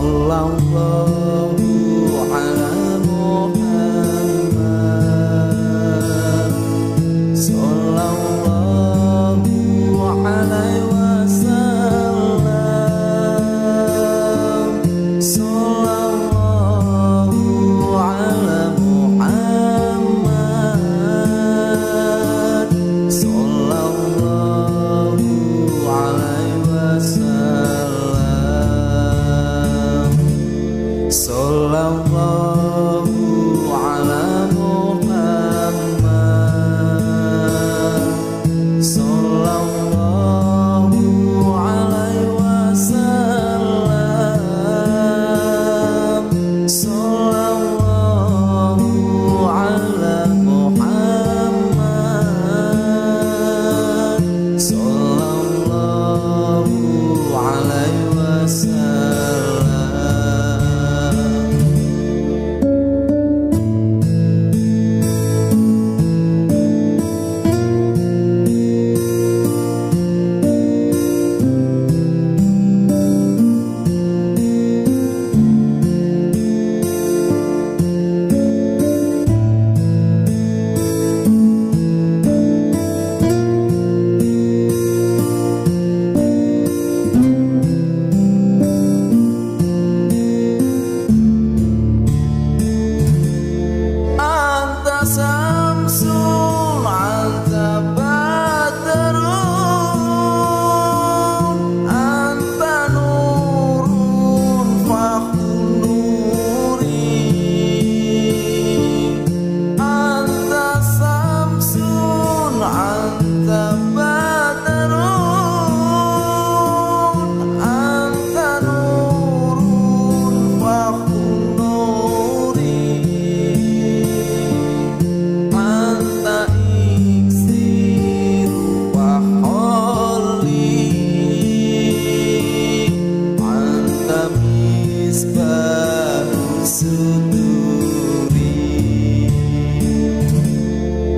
Allah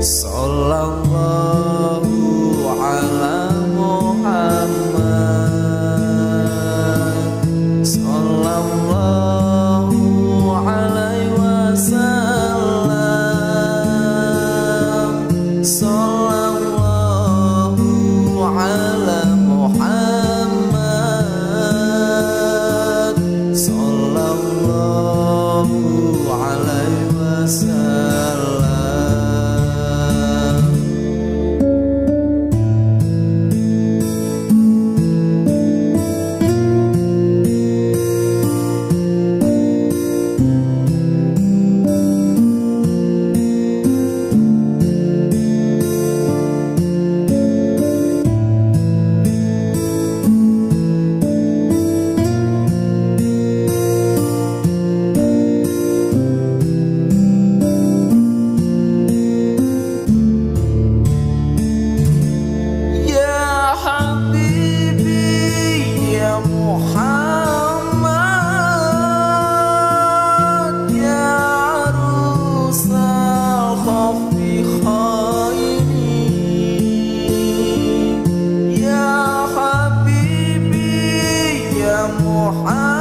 Só 我